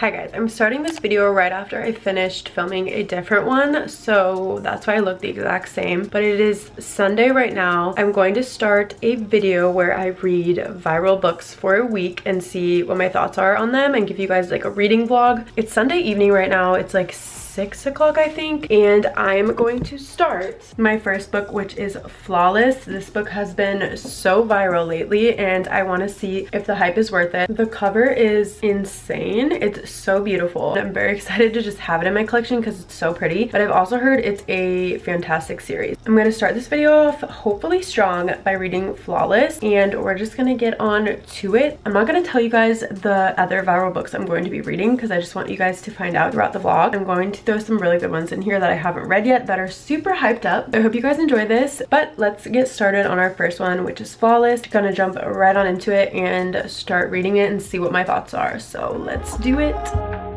Hi guys, I'm starting this video right after I finished filming a different one, so that's why I look the exact same. But it is Sunday right now. I'm going to start a video where I read viral books for a week and see what my thoughts are on them and give you guys like a reading vlog. It's Sunday evening right now. It's like six o'clock I think and I'm going to start my first book which is Flawless. This book has been so viral lately and I want to see if the hype is worth it. The cover is insane. It's so beautiful. I'm very excited to just have it in my collection because it's so pretty but I've also heard it's a fantastic series. I'm going to start this video off hopefully strong by reading Flawless and we're just going to get on to it. I'm not going to tell you guys the other viral books I'm going to be reading because I just want you guys to find out throughout the vlog. I'm going to throw some really good ones in here that I haven't read yet that are super hyped up. I hope you guys enjoy this, but let's get started on our first one, which is Flawless. Gonna jump right on into it and start reading it and see what my thoughts are. So let's do it.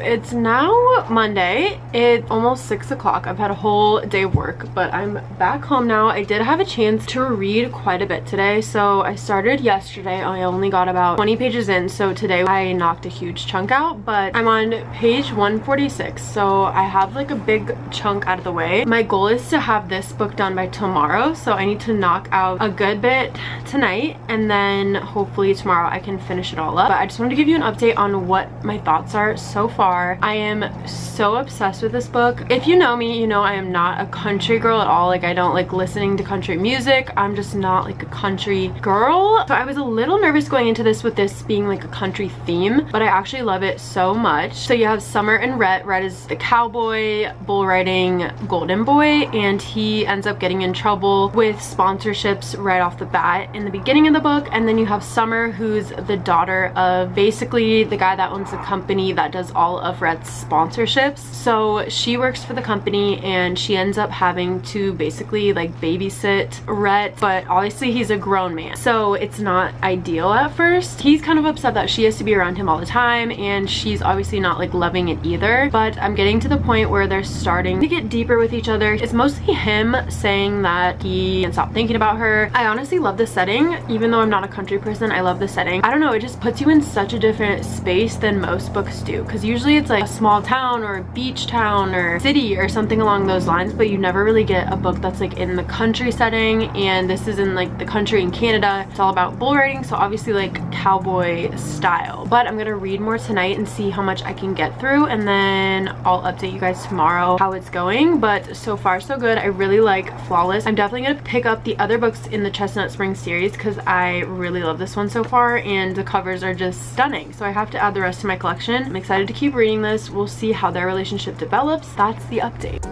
It's now monday. It's almost six o'clock. I've had a whole day of work but i'm back home now. I did have a chance to read quite a bit today so i started yesterday. I only got about 20 pages in so today i knocked a huge chunk out but i'm on page 146 so i have like a big chunk out of the way. My goal is to have this book done by tomorrow so i need to knock out a good bit tonight and then hopefully tomorrow i can finish it all up. But i just wanted to give you an update on what my thoughts are so far. I am so obsessed with this book. If you know me, you know I am not a country girl at all. Like I don't like listening to country music. I'm just not like a country girl. So I was a little nervous going into this with this being like a country theme, but I actually love it so much. So you have Summer and Rhett. Rhett is the cowboy, bull riding golden boy, and he ends up getting in trouble with sponsorships right off the bat in the beginning of the book. And then you have Summer, who's the daughter of basically the guy that owns the company that does does all of Rhett's sponsorships. So she works for the company and she ends up having to basically like babysit Rhett, but obviously he's a grown man. So it's not ideal at first. He's kind of upset that she has to be around him all the time and she's obviously not like loving it either. But I'm getting to the point where they're starting to get deeper with each other. It's mostly him saying that he can stop thinking about her. I honestly love the setting. Even though I'm not a country person, I love the setting. I don't know, it just puts you in such a different space than most books do because usually it's like a small town or a beach town or city or something along those lines but you never really get a book that's like in the country setting and this is in like the country in Canada. It's all about bull riding so obviously like cowboy style but I'm gonna read more tonight and see how much I can get through and then I'll update you guys tomorrow how it's going but so far so good. I really like Flawless. I'm definitely gonna pick up the other books in the Chestnut Spring series because I really love this one so far and the covers are just stunning so I have to add the rest to my collection. I'm excited to keep reading this. We'll see how their relationship develops. That's the update.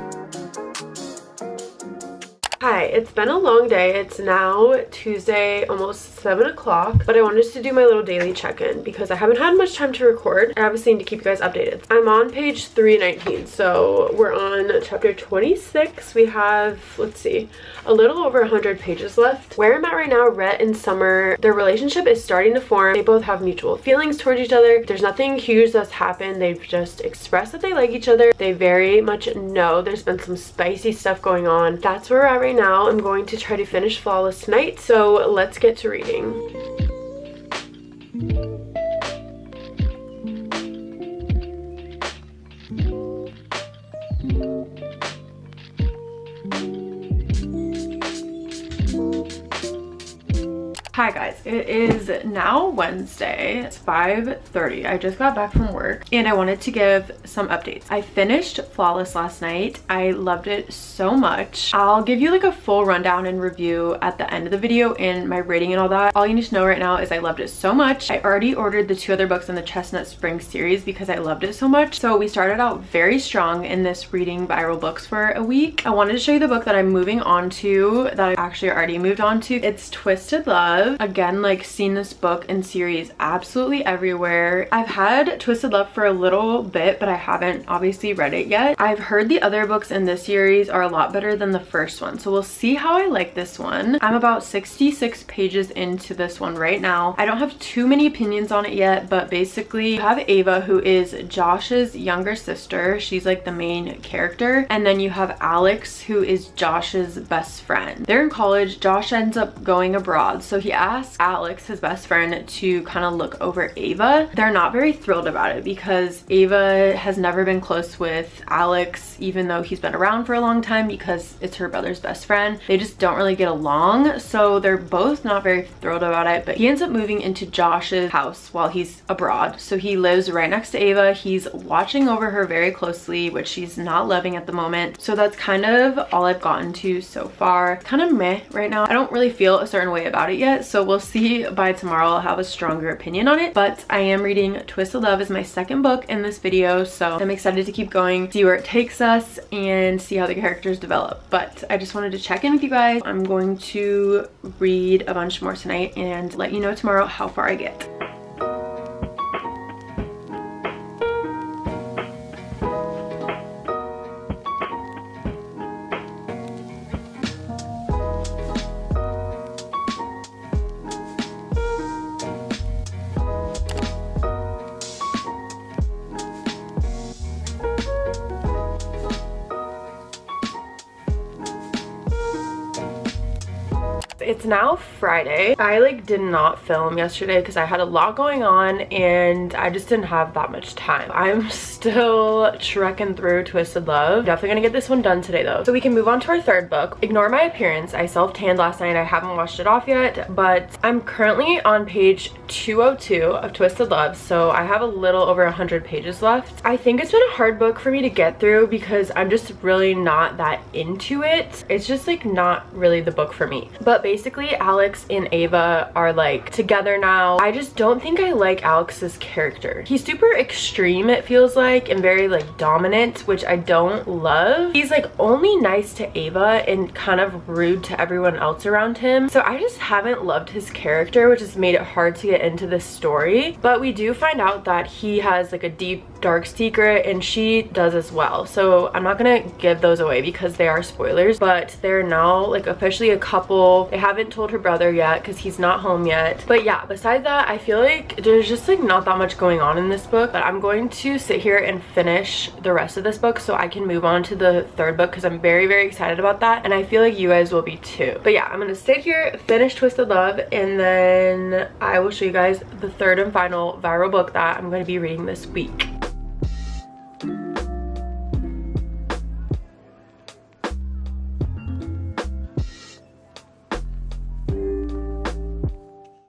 Hi, it's been a long day. It's now Tuesday, almost 7 o'clock, but I wanted to do my little daily check-in because I haven't had much time to record. I a scene to keep you guys updated. I'm on page 319, so we're on chapter 26. We have, let's see, a little over 100 pages left. Where I'm at right now, Rhett and Summer, their relationship is starting to form. They both have mutual feelings towards each other. There's nothing huge that's happened. They've just expressed that they like each other. They very much know there's been some spicy stuff going on. That's where we're at right now. I'm going to try to finish Flawless tonight, so let's get to reading watching. Hi guys, it is now Wednesday. It's 5.30. I just got back from work and I wanted to give some updates. I finished Flawless last night. I loved it so much. I'll give you like a full rundown and review at the end of the video and my rating and all that. All you need to know right now is I loved it so much. I already ordered the two other books in the Chestnut Spring series because I loved it so much. So we started out very strong in this reading viral books for a week. I wanted to show you the book that I'm moving on to that I actually already moved on to. It's Twisted Love Love. Again, like seen this book and series absolutely everywhere. I've had Twisted Love for a little bit, but I haven't obviously read it yet. I've heard the other books in this series are a lot better than the first one. So we'll see how I like this one. I'm about 66 pages into this one right now. I don't have too many opinions on it yet, but basically you have Ava who is Josh's younger sister. She's like the main character. And then you have Alex who is Josh's best friend. They're in college. Josh ends up going abroad. So he asks Alex, his best friend, to kind of look over Ava. They're not very thrilled about it because Ava has never been close with Alex, even though he's been around for a long time because it's her brother's best friend. They just don't really get along. So they're both not very thrilled about it, but he ends up moving into Josh's house while he's abroad. So he lives right next to Ava. He's watching over her very closely, which she's not loving at the moment. So that's kind of all I've gotten to so far. Kind of meh right now. I don't really feel a certain way about it yet. So we'll see by tomorrow I'll have a stronger opinion on it. But I am reading Twisted Love is my second book in this video. So I'm excited to keep going, see where it takes us and see how the characters develop. But I just wanted to check in with you guys. I'm going to read a bunch more tonight and let you know tomorrow how far I get. It's now Friday. I like did not film yesterday because I had a lot going on and I just didn't have that much time. I'm still trekking through Twisted Love. Definitely gonna get this one done today though. So we can move on to our third book. Ignore my appearance. I self-tanned last night. I haven't washed it off yet, but I'm currently on page 202 of Twisted Love. So I have a little over 100 pages left. I think it's been a hard book for me to get through because I'm just really not that into it. It's just like not really the book for me. But basically basically Alex and Ava are like together now. I just don't think I like Alex's character. He's super extreme it feels like and very like dominant which I don't love. He's like only nice to Ava and kind of rude to everyone else around him. So I just haven't loved his character which has made it hard to get into this story. But we do find out that he has like a deep dark secret and she does as well. So I'm not gonna give those away because they are spoilers but they're now like officially a couple. They have haven't told her brother yet because he's not home yet. But yeah, besides that, I feel like there's just like not that much going on in this book. But I'm going to sit here and finish the rest of this book so I can move on to the third book because I'm very, very excited about that. And I feel like you guys will be too. But yeah, I'm going to sit here, finish Twisted Love, and then I will show you guys the third and final viral book that I'm going to be reading this week.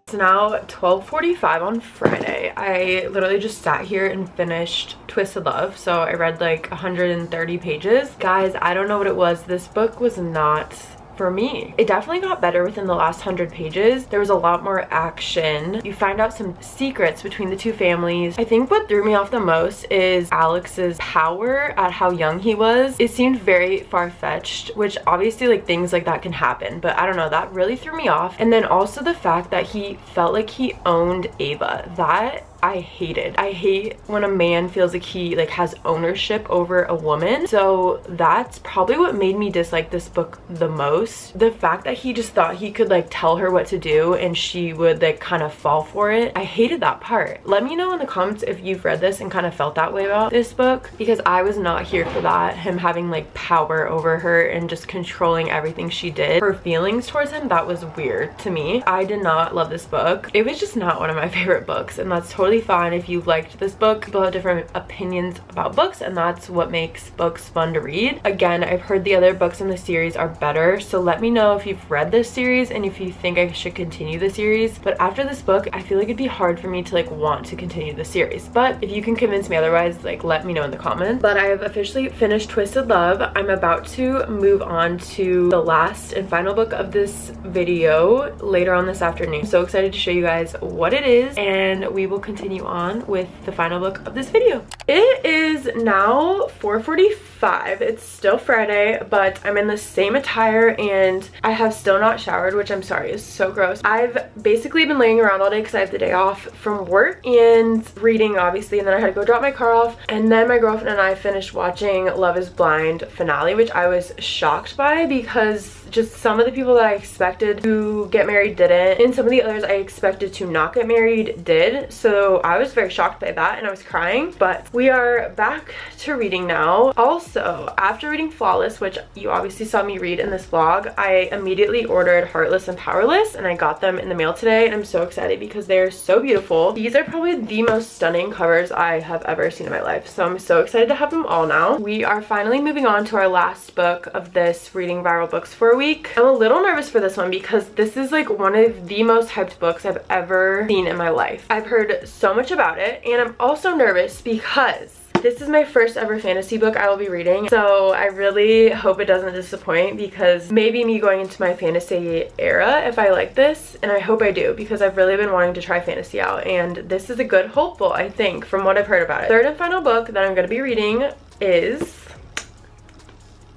It's now 12.45 on Friday. I literally just sat here and finished Twisted Love. So I read like 130 pages. Guys, I don't know what it was. This book was not for me. It definitely got better within the last 100 pages. There was a lot more action. You find out some secrets between the two families. I think what threw me off the most is Alex's power at how young he was. It seemed very far-fetched, which obviously like things like that can happen, but I don't know, that really threw me off. And then also the fact that he felt like he owned Ava. That I hate it. I hate when a man feels like he like has ownership over a woman. So that's probably what made me dislike this book the most. The fact that he just thought he could like tell her what to do and she would like kind of fall for it. I hated that part. Let me know in the comments if you've read this and kind of felt that way about this book because I was not here for that. Him having like power over her and just controlling everything she did. Her feelings towards him, that was weird to me. I did not love this book. It was just not one of my favorite books and that's totally totally fine if you liked this book. People have different opinions about books and that's what makes books fun to read. Again, I've heard the other books in the series are better, so let me know if you've read this series and if you think I should continue the series. But after this book, I feel like it'd be hard for me to like want to continue the series. But if you can convince me otherwise, like let me know in the comments. But I have officially finished Twisted Love. I'm about to move on to the last and final book of this video later on this afternoon. So excited to show you guys what it is and we will continue continue on with the final book of this video. It is now 4.45. It's still Friday, but I'm in the same attire and I have still not showered, which I'm sorry is so gross. I've basically been laying around all day because I have the day off from work and reading obviously and then I had to go drop my car off and then my girlfriend and I finished watching Love is Blind finale which I was shocked by because just some of the people that I expected to get married didn't and some of the others I expected to not get married did so I was very shocked by that and I was crying but we are back to reading now also after reading Flawless which you obviously saw me read in this vlog I immediately ordered Heartless and Powerless and I got them in the mail today and I'm so excited because they're so beautiful these are probably the most stunning covers I have ever seen in my life so I'm so excited to have them all now we are finally moving on to our last book of this reading viral books for a week. I'm a little nervous for this one because this is like one of the most hyped books I've ever seen in my life. I've heard much about it and I'm also nervous because this is my first ever fantasy book I will be reading, so I really hope it doesn't disappoint because maybe me going into my fantasy era if I like this, and I hope I do because I've really been wanting to try fantasy out, and this is a good hopeful, I think, from what I've heard about it. Third and final book that I'm going to be reading is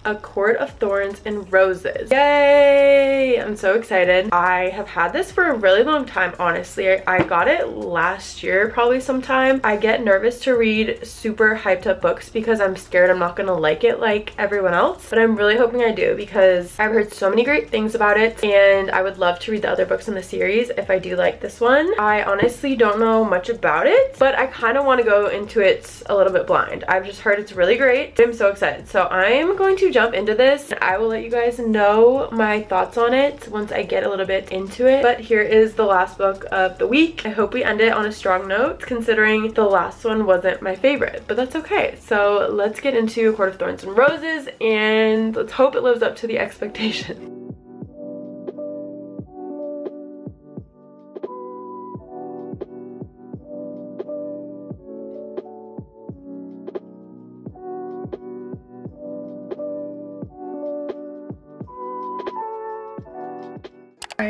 a Court of Thorns and Roses. Yay! I'm so excited. I have had this for a really long time, honestly. I, got it last year, probably sometime. I get nervous to read super hyped up books because I'm scared I'm not gonna like it like everyone else. But I'm really hoping I do because I've heard so many great things about it and I would love to read the other books in the series if I do like this one. I honestly don't know much about it, but I kind of want to go into it a little bit blind. I've just heard it's really great. I'm so excited. So I'm going to jump into this. I will let you guys know my thoughts on it once I get a little bit into it. But here is the last book of the week. I hope we end it on a strong note considering the last one wasn't my favorite, but that's okay. So let's get into Court of Thorns and Roses and let's hope it lives up to the expectations.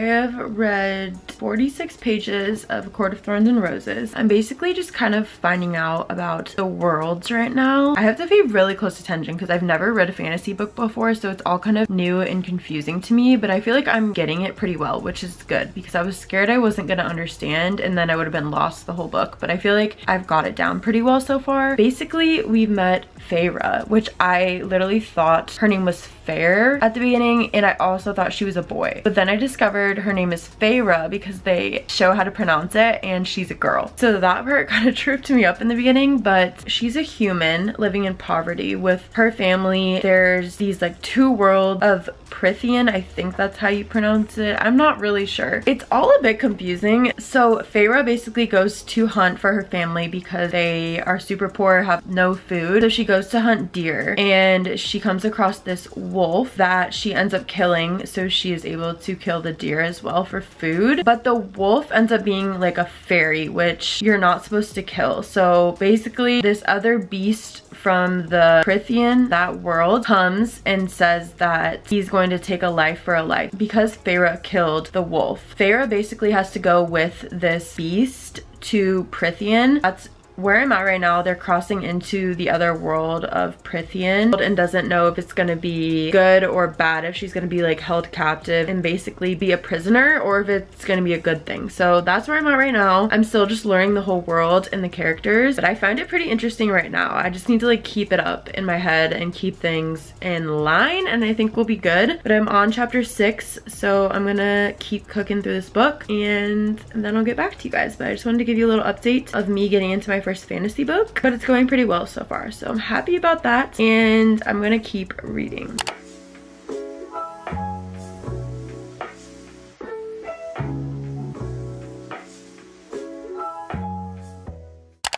have read 46 pages of Court of Thorns and Roses. I'm basically just kind of finding out about the worlds right now. I have to pay really close attention because I've never read a fantasy book before so it's all kind of new and confusing to me but I feel like I'm getting it pretty well which is good because I was scared I wasn't going to understand and then I would have been lost the whole book but I feel like I've got it down pretty well so far. Basically we've met Feyre which I literally thought her name was Fair at the beginning and I also thought she was a boy. But then I discovered her name is Feyre because they show how to pronounce it and she's a girl. So that part kind of tripped me up in the beginning but she's a human living in poverty with her family. There's these like two worlds of Prythian, I think that's how you pronounce it. I'm not really sure. It's all a bit confusing. So Feyre basically goes to hunt for her family because they are super poor, have no food. So she goes to hunt deer and she comes across this wolf that she ends up killing so she is able to kill the deer as well for food. But the wolf ends up being like a fairy which you're not supposed to kill. So basically this other beast from the Prythian, that world, comes and says that he's going to take a life for a life because Feyre killed the wolf. Feyre basically has to go with this beast to Prythian. That's where I'm at right now, they're crossing into the other world of Prythian and doesn't know if it's gonna be good or bad, if she's gonna be like held captive and basically be a prisoner or if it's gonna be a good thing. So that's where I'm at right now. I'm still just learning the whole world and the characters, but I find it pretty interesting right now. I just need to like keep it up in my head and keep things in line and I think we'll be good. But I'm on chapter six, so I'm gonna keep cooking through this book and then I'll get back to you guys. But I just wanted to give you a little update of me getting into my first fantasy book, but it's going pretty well so far. So I'm happy about that and I'm gonna keep reading.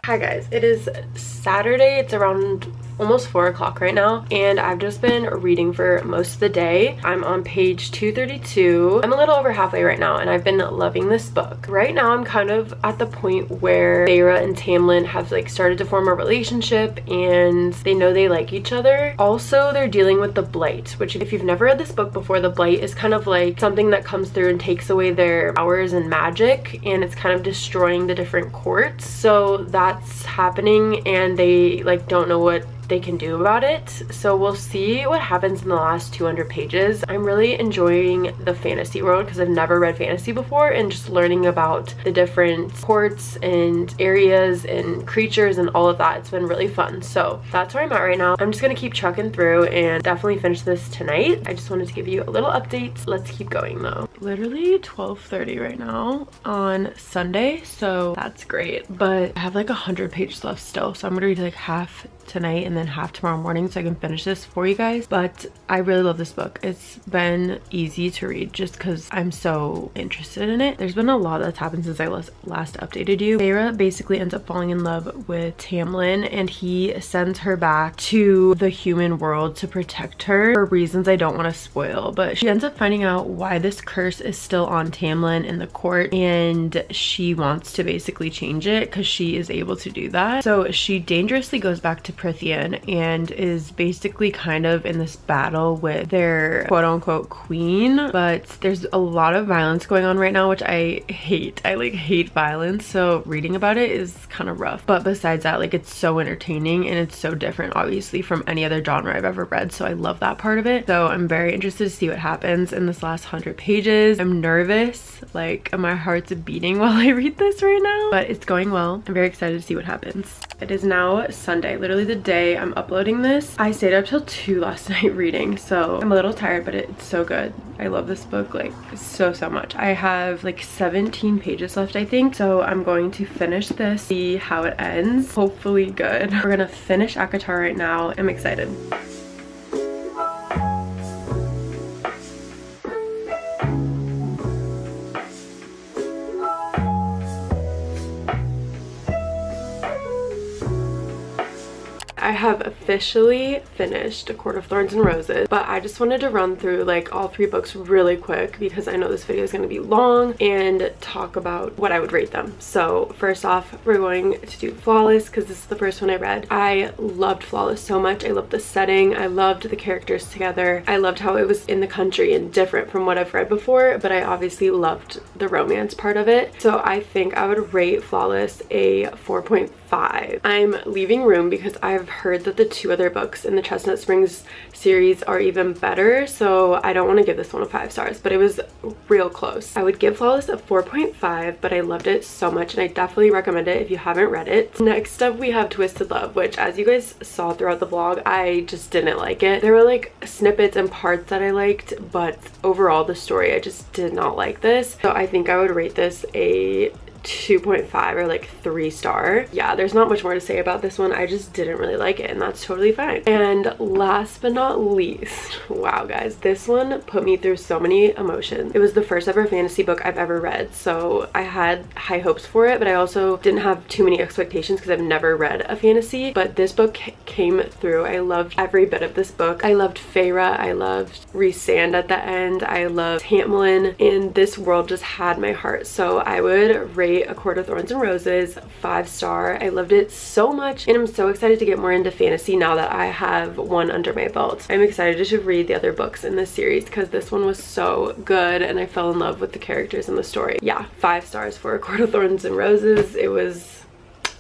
Hi guys, it is Saturday. It's around almost 4 o'clock right now and I've just been reading for most of the day. I'm on page 232. I'm a little over halfway right now and I've been loving this book. Right now I'm kind of at the point where Feyre and Tamlin have like started to form a relationship and they know they like each other. Also they're dealing with the Blight which if you've never read this book before the Blight is kind of like something that comes through and takes away their powers and magic and it's kind of destroying the different courts. So that's happening and they like don't know what they can do about it. So we'll see what happens in the last 200 pages. I'm really enjoying the fantasy world because I've never read fantasy before and just learning about the different courts and areas and creatures and all of that. It's been really fun. So that's where I'm at right now. I'm just gonna keep trucking through and definitely finish this tonight. I just wanted to give you a little update. Let's keep going though. Literally 12.30 right now on Sunday. So that's great. But I have like a hundred pages left still. So I'm gonna read like half tonight and then half tomorrow morning so I can finish this for you guys. But I really love this book. It's been easy to read just because I'm so interested in it. There's been a lot that's happened since I last updated you. Feyre basically ends up falling in love with Tamlin and he sends her back to the human world to protect her for reasons I don't want to spoil. But she ends up finding out why this curse is still on Tamlin in the court and she wants to basically change it because she is able to do that. So she dangerously goes back to Prythian and is basically kind of in this battle with their quote unquote queen. But there's a lot of violence going on right now, which I hate. I like hate violence. So reading about it is kind of rough. But besides that, like it's so entertaining and it's so different obviously from any other genre I've ever read. So I love that part of it. So I'm very interested to see what happens in this last hundred pages. I'm nervous, like my heart's beating while I read this right now, but it's going well. I'm very excited to see what happens. It is now Sunday, literally the day I'm uploading this. I stayed up till 2 last night reading, so I'm a little tired, but it's so good. I love this book like so, so much. I have like 17 pages left, I think, so I'm going to finish this, see how it ends. Hopefully good. We're gonna finish ACOTAR right now. I'm excited. Have officially finished A Court of Thorns and Roses, but I just wanted to run through like all three books really quick because I know this video is going to be long and talk about what I would rate them. So first off, we're going to do Flawless because this is the first one I read. I loved Flawless so much. I loved the setting. I loved the characters together. I loved how it was in the country and different from what I've read before, but I obviously loved the romance part of it. So I think I would rate Flawless a 4.5. I'm leaving room because I've heard that the two other books in the Chestnut Springs series are even better, so I don't want to give this one a five stars, but it was real close. I would give Flawless a 4.5, but I loved it so much and I definitely recommend it if you haven't read it. Next up, we have Twisted Love, which as you guys saw throughout the vlog, I just didn't like it. There were like snippets and parts that I liked, but overall the story, I just did not like this. So I think I would rate this a 2.5 or like 3 star. Yeah, there's not much more to say about this one. I just didn't really like it and that's totally fine. And last but not least, wow guys, this one put me through so many emotions. It was the first ever fantasy book I've ever read, so I had high hopes for it, but I also didn't have too many expectations because I've never read a fantasy, but this book came through. I loved every bit of this book. I loved Feyre, I loved Rhysand at the end, I loved Tamlin, and this world just had my heart, so I would rate A Court of Thorns and Roses, five star. I loved it so much and I'm so excited to get more into fantasy now that I have one under my belt. I'm excited to read the other books in this series because this one was so good and I fell in love with the characters and the story. Yeah, five stars for A Court of Thorns and Roses. It was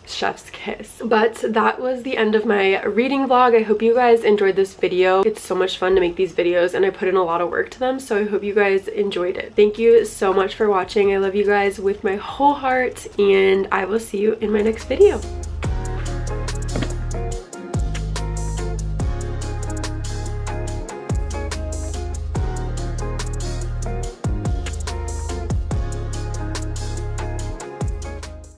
chef's kiss. But that was the end of my reading vlog. I hope you guys enjoyed this video. It's so much fun to make these videos and i put in a lot of work to them so i hope you guys enjoyed it. Thank you so much for watching. I love you guys with my whole heart and i will see you in my next video